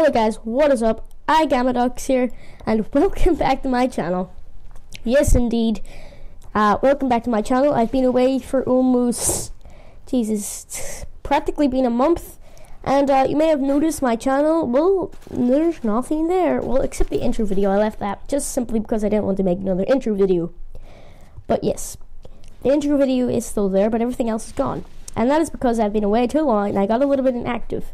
Hello guys, what is up? iGamaDox here, and welcome back to my channel. Yes, indeed. Uh, welcome back to my channel. I've been away for almost, Jesus, practically been a month. And uh, you may have noticed my channel, well, there's nothing there. Well, except the intro video. I left that just simply because I didn't want to make another intro video. But yes, the intro video is still there, but everything else is gone. And that is because I've been away too long and I got a little bit inactive.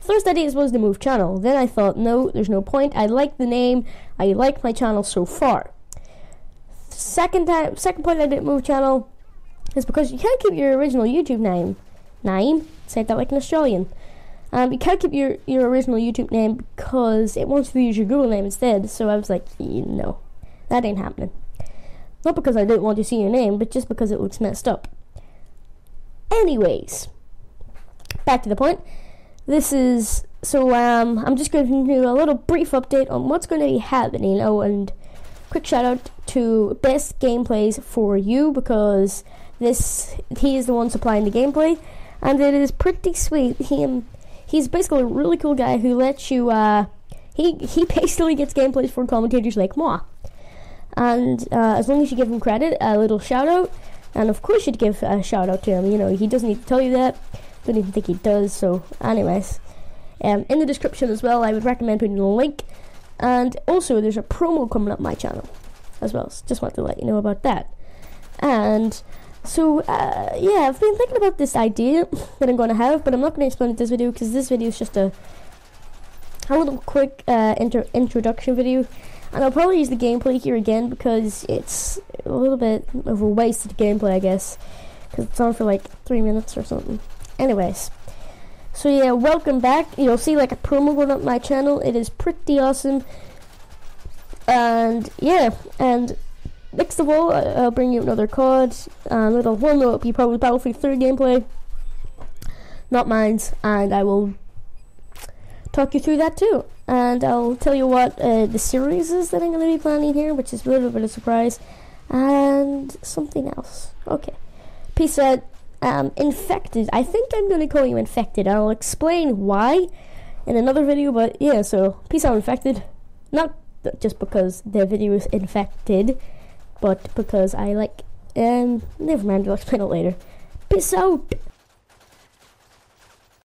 First idea was to move channel. Then I thought, no, there's no point. I like the name. I like my channel so far. Second time, second point I didn't move channel is because you can't keep your original YouTube name. Name? Say that like an Australian. Um, you can't keep your, your original YouTube name because it wants you to use your Google name instead. So I was like, no, that ain't happening. Not because I didn't want to see your name, but just because it looks messed up. Anyways, back to the point. This is so um, I'm just going to do a little brief update on what's going to be happening. Oh, and quick shout out to Best Gameplays for you because this he is the one supplying the gameplay, and it is pretty sweet. He um, he's basically a really cool guy who lets you. Uh, he he basically gets gameplays for commentators like moi, and uh, as long as you give him credit, a little shout out, and of course you'd give a shout out to him. You know he doesn't need to tell you that. Don't even think he does. So, anyways, um, in the description as well, I would recommend putting a link. And also, there's a promo coming up my channel as well. So just want to let you know about that. And so, uh, yeah, I've been thinking about this idea that I'm going to have, but I'm not going to explain it in this video because this video is just a a little quick uh, intro introduction video. And I'll probably use the gameplay here again because it's a little bit of a wasted gameplay, I guess. Because it's on for like three minutes or something. Anyways. So yeah, welcome back. You'll see like a promo going up my channel. It is pretty awesome. And yeah, and next of all, I'll bring you another card. A little one will be probably Battlefield 3 gameplay. Not mine. And I will talk you through that too. And I'll tell you what uh, the series is that I'm going to be planning here, which is a little bit of a surprise. And something else. Okay. Peace out. Um, infected. I think I'm going to call you infected. I'll explain why in another video, but yeah, so peace out, infected. Not just because the video is infected, but because I like. Um, never mind, I'll explain it later. Peace out!